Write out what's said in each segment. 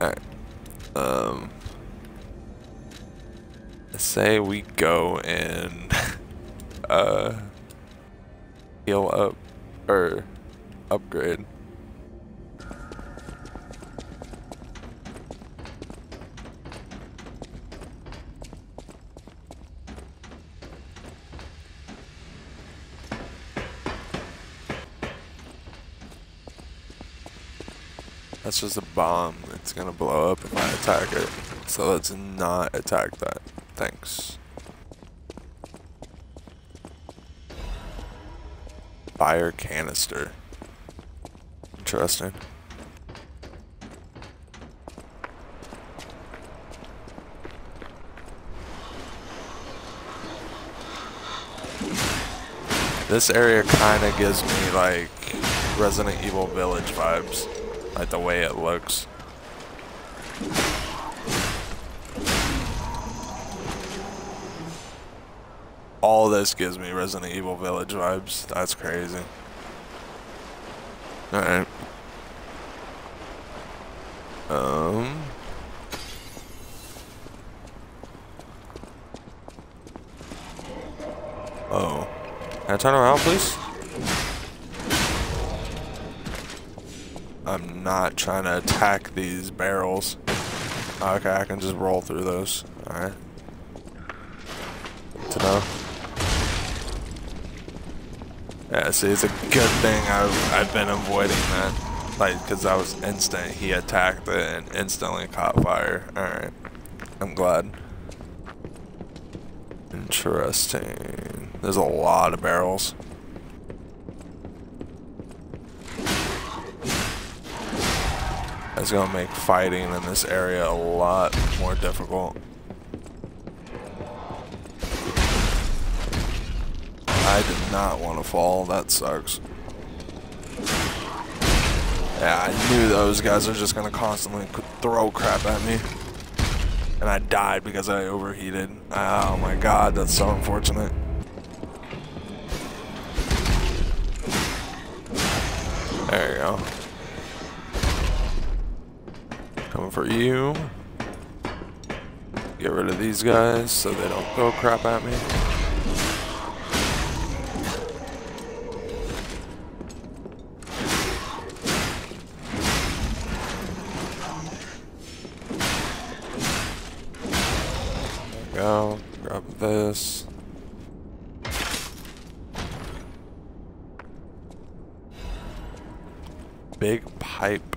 Alright. Um. Say we go and uh heal up or upgrade. That's just a bomb. It's gonna blow up if I attack it. So let's not attack that. Thanks. Fire canister. Interesting. This area kind of gives me like Resident Evil Village vibes, like the way it looks. All this gives me Resident Evil Village vibes. That's crazy. Alright. Um. Oh. Can I turn around, please? Not trying to attack these barrels. Okay, I can just roll through those. Alright. To know. Yeah, see, it's a good thing I've, I've been avoiding that. Like, because I was instant. He attacked it and instantly caught fire. Alright. I'm glad. Interesting. There's a lot of barrels. That's gonna make fighting in this area a lot more difficult. I did not want to fall, that sucks. Yeah, I knew those guys are just gonna constantly throw crap at me. And I died because I overheated. Ah, oh my god, that's so unfortunate. You. Get rid of these guys so they don't throw crap at me. go. Grab this. Big pipe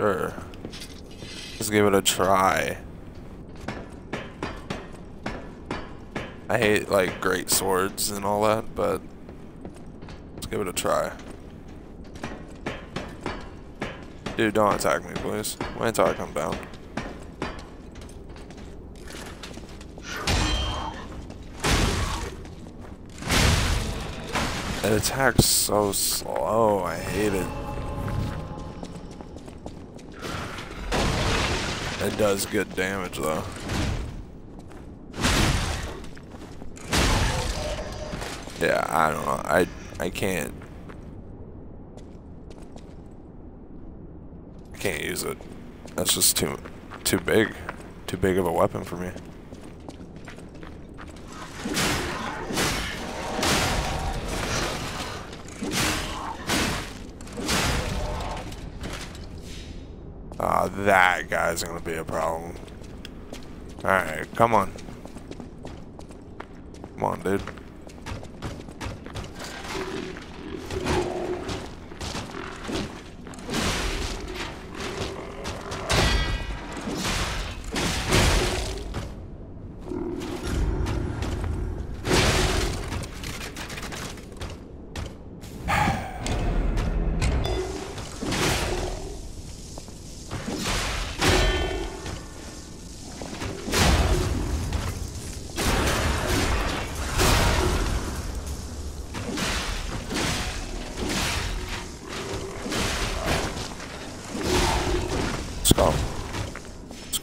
Sure. Let's give it a try. I hate like great swords and all that, but let's give it a try. Dude, don't attack me, please. Wait until I come down. It attacks so slow. I hate it. It does good damage, though. Yeah, I don't know. I I can't I can't use it. That's just too too big. Too big of a weapon for me. That guy's gonna be a problem. Alright, come on. Come on, dude.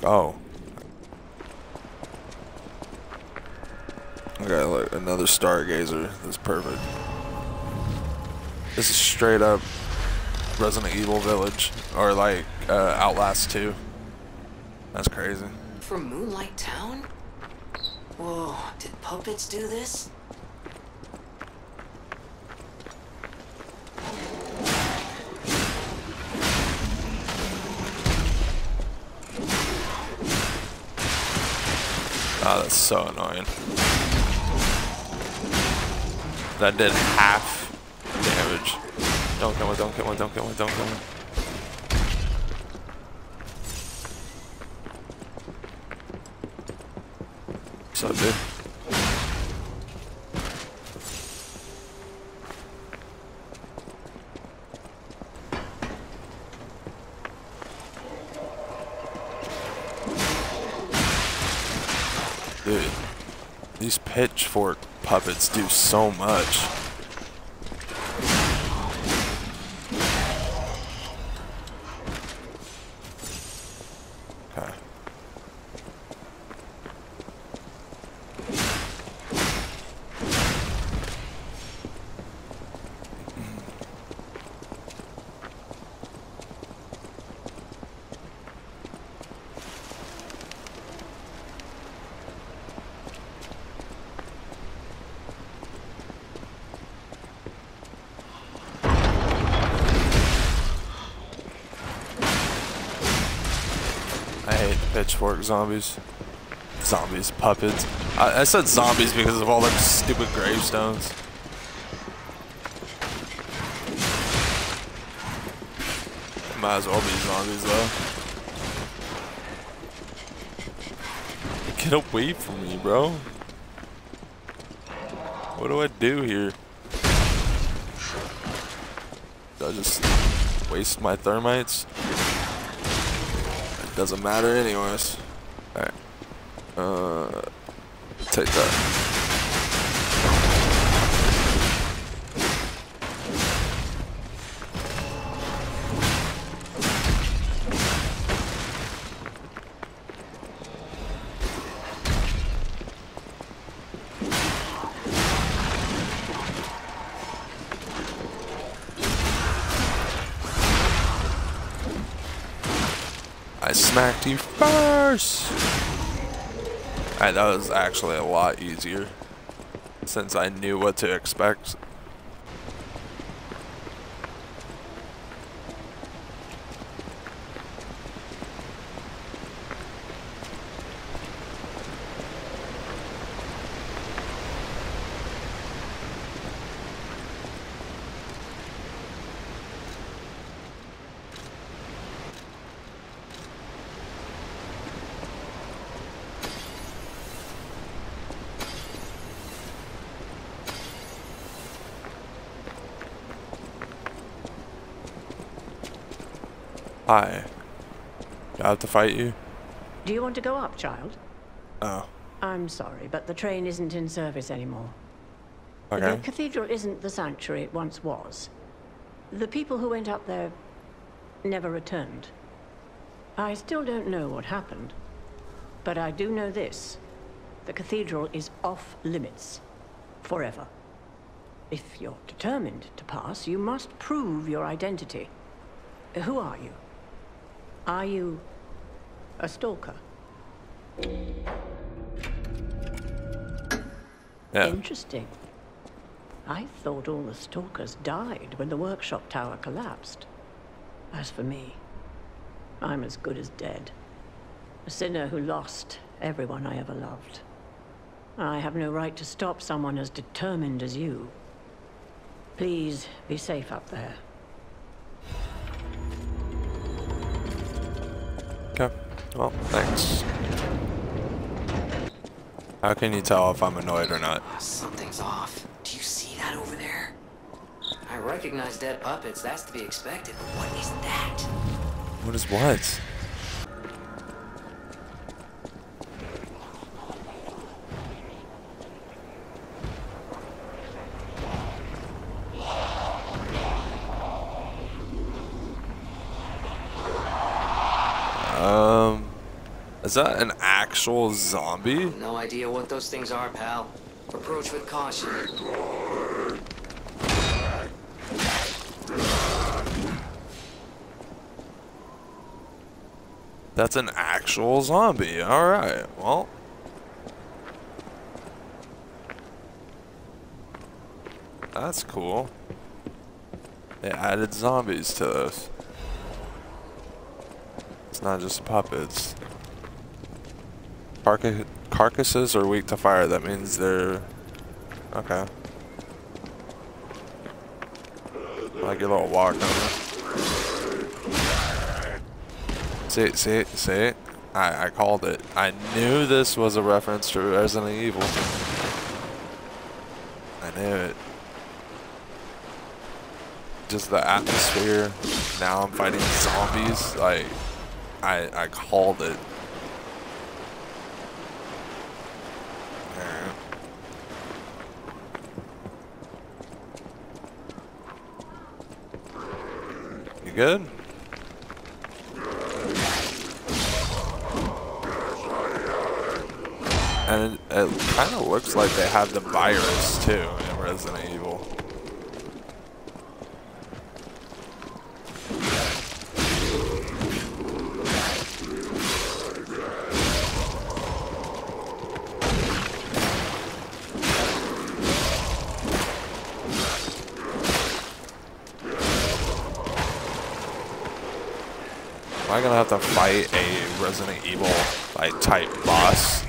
Oh. Okay, look, another Stargazer. That's perfect. This is straight up Resident Evil Village. Or like uh, Outlast 2. That's crazy. From Moonlight Town? Whoa, did puppets do this? Oh, that's so annoying. That did half damage. Don't kill me, don't kill me, don't kill me, don't kill me. So dude. Dude, these pitchfork puppets do so much. Okay. I hate pitchfork zombies. Zombies, puppets. I, I said zombies because of all them stupid gravestones. Might as well be zombies though. Get away from me, bro. What do I do here? Do I just waste my thermites? Doesn't matter anyways. Alright. Uh, take that. Smacked you first. Alright, that was actually a lot easier. Since I knew what to expect. Hi. Do I have to fight you? Do you want to go up, child? Oh. I'm sorry, but the train isn't in service anymore. Okay. The cathedral isn't the sanctuary it once was. The people who went up there never returned. I still don't know what happened, but I do know this. The cathedral is off limits. Forever. If you're determined to pass, you must prove your identity. Who are you? Are you a stalker? Yeah. Interesting. I thought all the stalkers died when the workshop tower collapsed. As for me, I'm as good as dead. A sinner who lost everyone I ever loved. I have no right to stop someone as determined as you. Please be safe up there. Well, thanks. How can you tell if I'm annoyed or not? Something's off. Do you see that over there? I recognize dead puppets. That's to be expected. But what is that? What is what? Um, is that an actual zombie? No idea what those things are, pal. Approach with caution. That's an actual zombie. Alright, well. That's cool. They added zombies to this. It's not just puppets. Carca carcasses are weak to fire. That means they're... Okay. Like your little walk. See, see, see? I, I called it. I knew this was a reference to Resident Evil. I knew it. Just the atmosphere. Now I'm fighting zombies. Like, I, I called it. Alright. You good? And it, it kind of looks like they have the virus too in Resident Evil. Am I gonna have to fight a Resident Evil like type boss?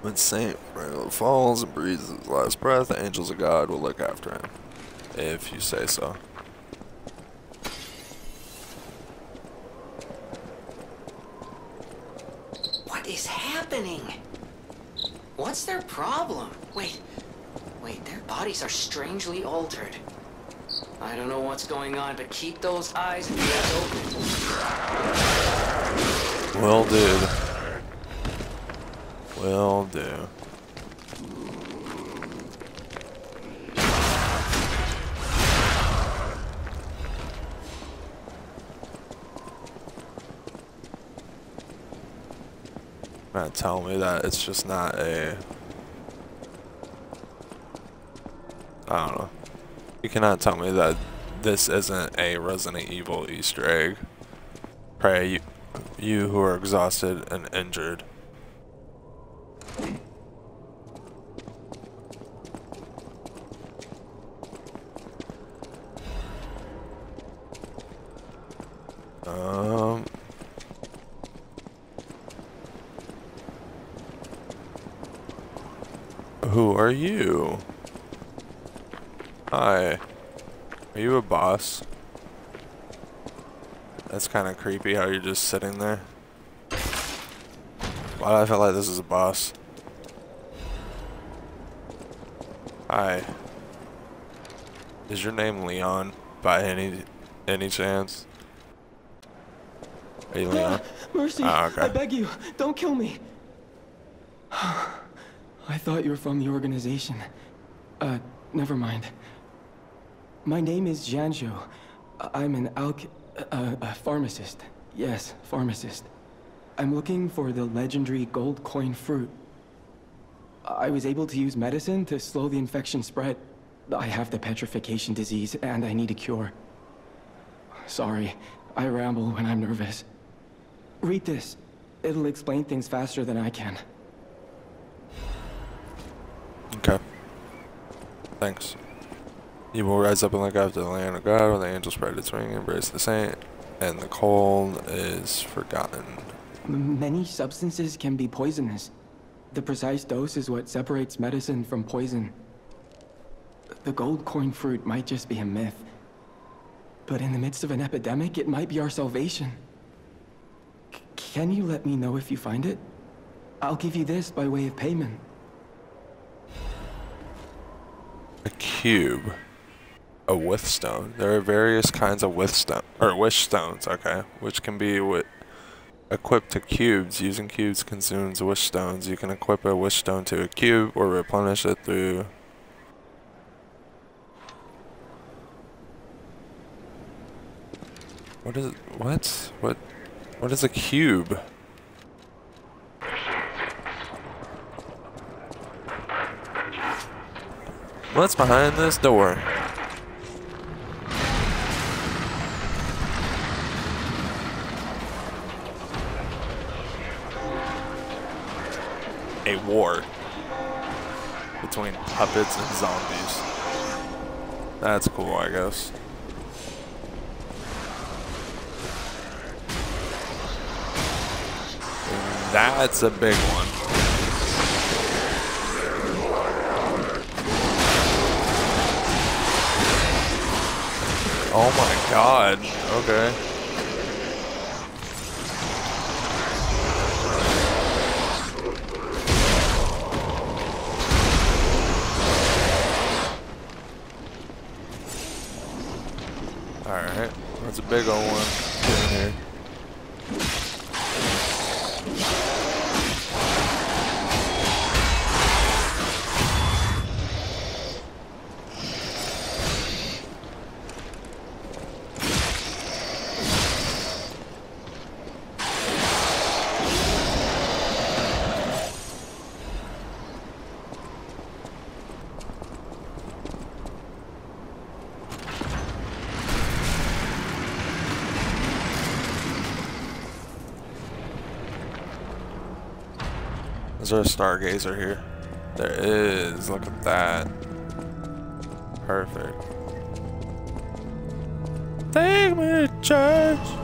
When Saint falls and breathes his last breath, the angels of God will look after him. If you say so. What is happening? What's their problem? Wait, wait, their bodies are strangely altered. I don't know what's going on, but keep those eyes and ears open. Well, dude. Well, do. Not tell me that it's just not a. I don't know. You cannot tell me that this isn't a Resident Evil Easter egg. Pray you, you who are exhausted and injured. Um. Who are you? Hi. Are you a boss? That's kind of creepy how you're just sitting there. Why do I feel like this is a boss? Hi. Is your name Leon by any any chance? Are you Leon? Mercy, Ah, okay. I beg you, don't kill me. I thought you were from the organization. Uh, never mind. My name is Janjo. I'm an alch... Uh, a pharmacist. Yes, pharmacist. I'm looking for the legendary gold coin fruit. I was able to use medicine to slow the infection spread. I have the petrification disease, and I need a cure. Sorry, I ramble when I'm nervous. Read this. It'll explain things faster than I can. Okay. Thanks. You will rise up and look after the land of God when the angel spread its wing embrace the saint, and the cold is forgotten. Many substances can be poisonous. The precise dose is what separates medicine from poison. The gold coin fruit might just be a myth. But in the midst of an epidemic, it might be our salvation. C- can you let me know if you find it? I'll give you this by way of payment. A cube. A withstone. There are various kinds of withstone or wish stones, okay, which can be with Equipped to cubes. Using cubes consumes wish stones. You can equip a wish stone to a cube or replenish it through What is what? What what is a cube? What's behind this door? A war between puppets and zombies. That's cool, I guess. That's a big one. Oh my god. Okay. Alright. That's a big old one. Get in here. Is there a stargazer here? There is. Look at that. Perfect. Take me to church.